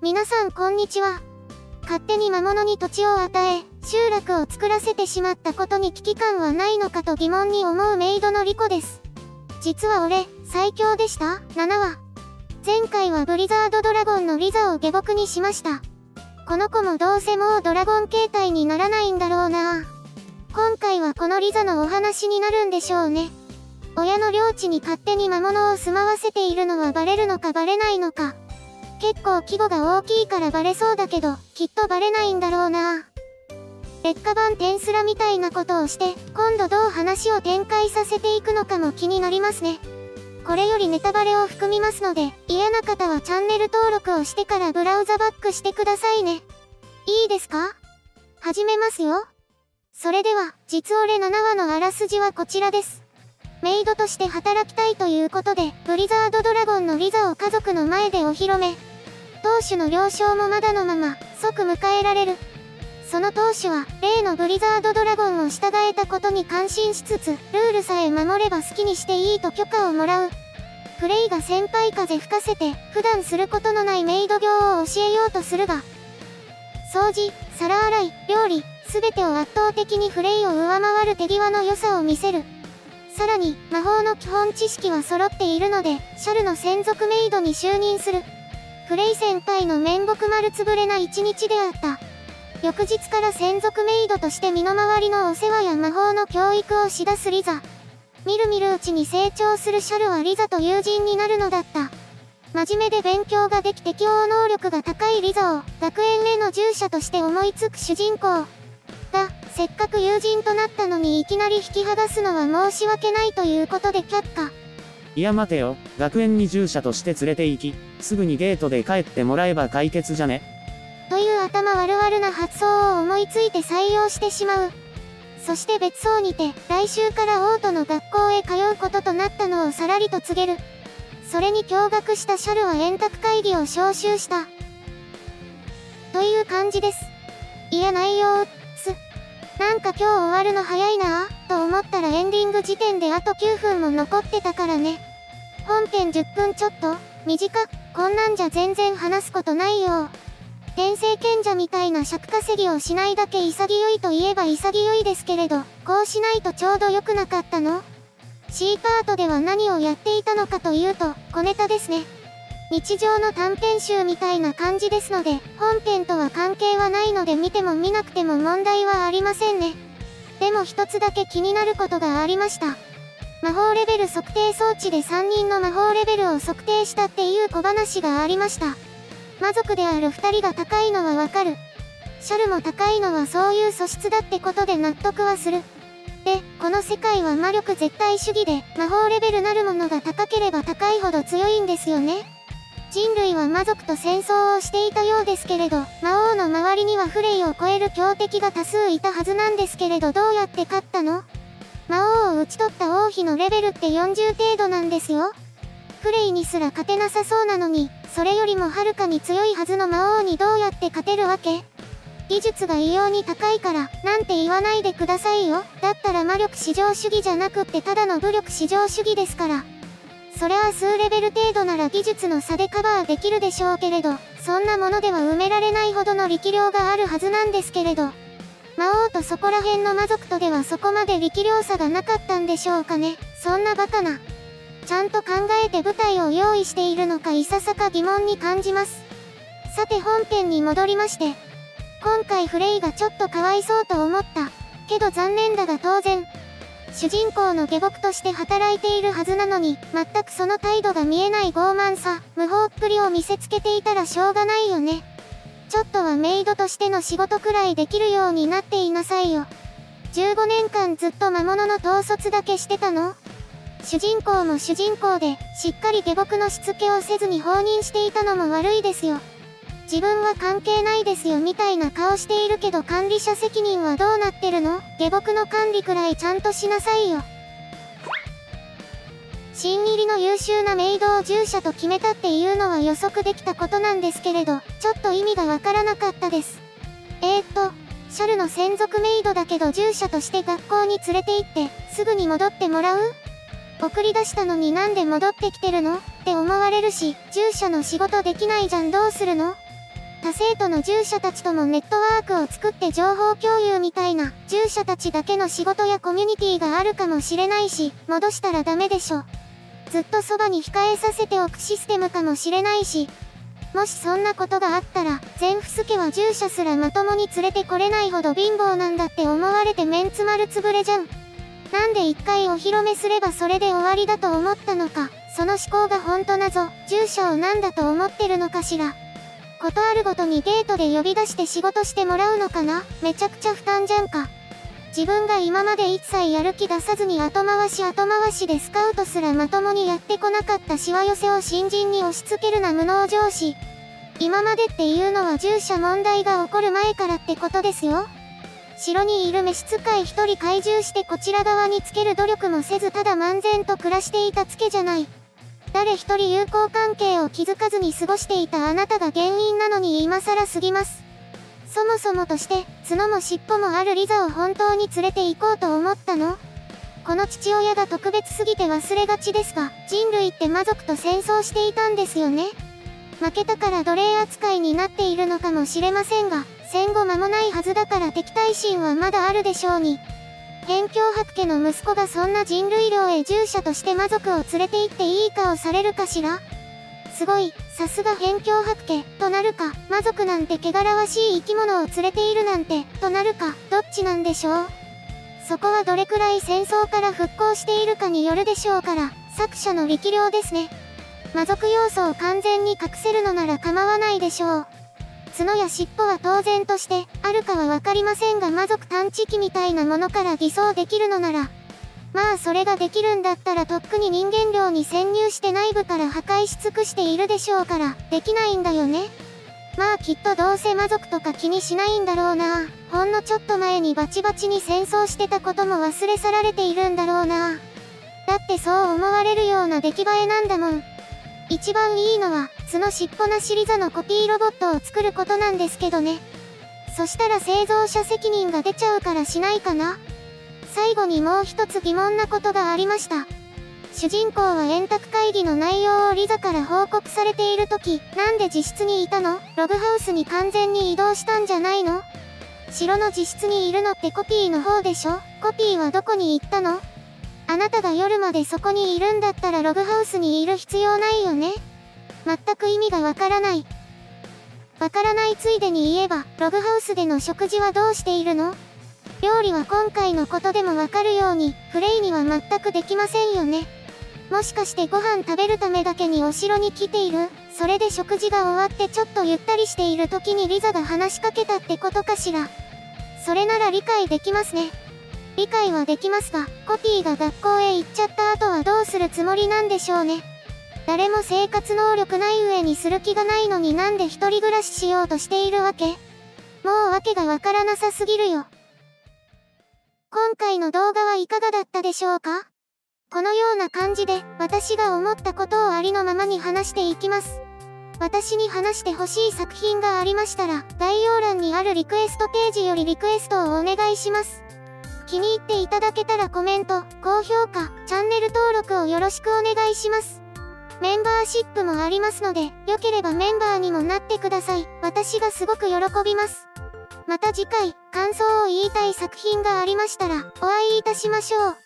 皆さんこんにちは。勝手に魔物に土地を与え、集落を作らせてしまったことに危機感はないのかと疑問に思うメイドのリコです。実は俺、最強でした ?7 話。前回はブリザードドラゴンのリザを下僕にしました。この子もどうせもうドラゴン形態にならないんだろうな今回はこのリザのお話になるんでしょうね。親の領地に勝手に魔物を住まわせているのはバレるのかバレないのか。結構規模が大きいからバレそうだけど、きっとバレないんだろうな劣化版テンスラみたいなことをして、今度どう話を展開させていくのかも気になりますね。これよりネタバレを含みますので、嫌な方はチャンネル登録をしてからブラウザバックしてくださいね。いいですか？始めますよ。それでは、実俺7話のあらすじはこちらです。メイドとして働きたいということで、ブリザードドラゴンのリザを家族の前でお披露目。当主の了承もまだのまま、即迎えられる。その当主は、例のブリザードドラゴンを従えたことに感心しつつ、ルールさえ守れば好きにしていいと許可をもらう。プレイが先輩風吹かせて、普段することのないメイド業を教えようとするが、掃除、皿洗い、料理、すべてを圧倒的にフレイを上回る手際の良さを見せる。さらに、魔法の基本知識は揃っているので、シャルの専属メイドに就任する。プレイ先輩の面目丸つぶれな一日であった。翌日から専属メイドとして身の回りのお世話や魔法の教育をしだすリザ。みるみるうちに成長するシャルはリザと友人になるのだった。真面目で勉強ができ適応能力が高いリザを学園への従者として思いつく主人公。が、せっかく友人となったのにいきなり引き剥がすのは申し訳ないということで却下。いや待てよ、学園に従者として連れて行き、すぐにゲートで帰ってもらえば解決じゃね？という頭悪々な発想を思いついて採用してしまう。そして別荘にて、来週から王都の学校へ通うこととなったのをさらりと告げる。それに驚愕したシャルは円卓会議を招集した。という感じです。いや内容、つ。なんか今日終わるの早いなぁ、と思ったらエンディング時点であと9分も残ってたからね。本編10分ちょっと短くこんなんじゃ全然話すことないよ。天聖賢者みたいな尺稼ぎをしないだけ潔いといえば潔いですけれど、こうしないとちょうど良くなかったの ?C パートでは何をやっていたのかというと、小ネタですね。日常の短編集みたいな感じですので、本編とは関係はないので見ても見なくても問題はありませんね。でも一つだけ気になることがありました。魔法レベル測定装置で3人の魔法レベルを測定したっていう小話がありました。魔族である二人が高いのはわかる。シャルも高いのはそういう素質だってことで納得はする。で、この世界は魔力絶対主義で、魔法レベルなるものが高ければ高いほど強いんですよね。人類は魔族と戦争をしていたようですけれど、魔王の周りにはフレイを超える強敵が多数いたはずなんですけれどどうやって勝ったの？魔王を討ち取った王妃のレベルって40程度なんですよ。フレイにすら勝てなさそうなのに、それよりもはるかに強いはずの魔王にどうやって勝てるわけ？技術が異様に高いから、なんて言わないでくださいよ。だったら魔力至上主義じゃなくってただの武力至上主義ですから。そりゃあ数レベル程度なら技術の差でカバーできるでしょうけれど、そんなものでは埋められないほどの力量があるはずなんですけれど。魔王とそこら辺の魔族とではそこまで力量差がなかったんでしょうかね。そんなバカな。ちゃんと考えて舞台を用意しているのかいささか疑問に感じます。さて本編に戻りまして、今回フレイがちょっとかわいそうと思った。けど残念だが当然、主人公の下僕として働いているはずなのに、全くその態度が見えない傲慢さ、無法っぷりを見せつけていたらしょうがないよね。ちょっとはメイドとしての仕事くらいできるようになっていなさいよ。15年間ずっと魔物の統率だけしてたの？主人公も主人公で、しっかり下僕のしつけをせずに放任していたのも悪いですよ。自分は関係ないですよみたいな顔しているけど管理者責任はどうなってるの？下僕の管理くらいちゃんとしなさいよ。新入りの優秀なメイドを従者と決めたっていうのは予測できたことなんですけれど、ちょっと意味がわからなかったです。えー、っと、シャルの専属メイドだけど従者として学校に連れて行って、すぐに戻ってもらう？送り出したのになんで戻ってきてるの？って思われるし、従者の仕事できないじゃんどうするの？他生徒の従者たちともネットワークを作って情報共有みたいな、従者たちだけの仕事やコミュニティがあるかもしれないし、戻したらダメでしょ。ずっとそばに控えさせておくシステムかもしれないし、もしそんなことがあったら、全福助は従者すらまともに連れてこれないほど貧乏なんだって思われてメンツ丸つぶれじゃん。なんで一回お披露目すればそれで終わりだと思ったのか、その思考がほんと謎、従者を何だと思ってるのかしら。ことあるごとにゲートで呼び出して仕事してもらうのかな？めちゃくちゃ負担じゃんか。自分が今まで一切やる気出さずに後回し後回しでスカウトすらまともにやってこなかったしわ寄せを新人に押し付けるな無能上司。今までっていうのは従者問題が起こる前からってことですよ。城にいる召使い一人怪獣してこちら側につける努力もせずただ漫然と暮らしていたツケじゃない。誰一人友好関係を築かずに過ごしていたあなたが原因なのに今更すぎます。そもそもとして、角も尻尾もあるリザを本当に連れて行こうと思ったの？この父親が特別すぎて忘れがちですが、人類って魔族と戦争していたんですよね？負けたから奴隷扱いになっているのかもしれませんが、戦後間もないはずだから敵対心はまだあるでしょうに。辺境白家の息子がそんな人類領へ従者として魔族を連れて行っていいかをされるかしら？すごい、さすが辺境白家、となるか、魔族なんて汚らわしい生き物を連れているなんて、となるか、どっちなんでしょう？そこはどれくらい戦争から復興しているかによるでしょうから、作者の力量ですね。魔族要素を完全に隠せるのなら構わないでしょう。角や尻尾は当然として、あるかはわかりませんが魔族探知機みたいなものから偽装できるのなら、まあそれができるんだったらとっくに人間寮に潜入して内部から破壊し尽くしているでしょうから、できないんだよね。まあきっとどうせ魔族とか気にしないんだろうな。ほんのちょっと前にバチバチに戦争してたことも忘れ去られているんだろうな。だってそう思われるような出来栄えなんだもん。一番いいのは、角尻尾なしリザのコピーロボットを作ることなんですけどね。そしたら製造者責任が出ちゃうからしないかな最後にもう一つ疑問なことがありました。主人公は円卓会議の内容をリザから報告されている時、なんで自室にいたの？ログハウスに完全に移動したんじゃないの？城の自室にいるのってコピーの方でしょ？コピーはどこに行ったの？あなたが夜までそこにいるんだったらログハウスにいる必要ないよね。全く意味がわからない。わからないついでに言えば、ログハウスでの食事はどうしているの？料理は今回のことでもわかるように、フレイには全くできませんよね。もしかしてご飯食べるためだけにお城に来ている？それで食事が終わってちょっとゆったりしている時にリザが話しかけたってことかしら？それなら理解できますね。理解はできますが、コピーが学校へ行っちゃった後はどうするつもりなんでしょうね。誰も生活能力ない上にする気がないのになんで一人暮らししようとしているわけ？もう訳がわからなさすぎるよ。今回の動画はいかがだったでしょうか？このような感じで私が思ったことをありのままに話していきます。私に話してほしい作品がありましたら概要欄にあるリクエストページよりリクエストをお願いします。気に入っていただけたらコメント、高評価、チャンネル登録をよろしくお願いします。メンバーシップもありますので、良ければメンバーにもなってください。私がすごく喜びます。また次回、感想を言いたい作品がありましたら、お会いいたしましょう。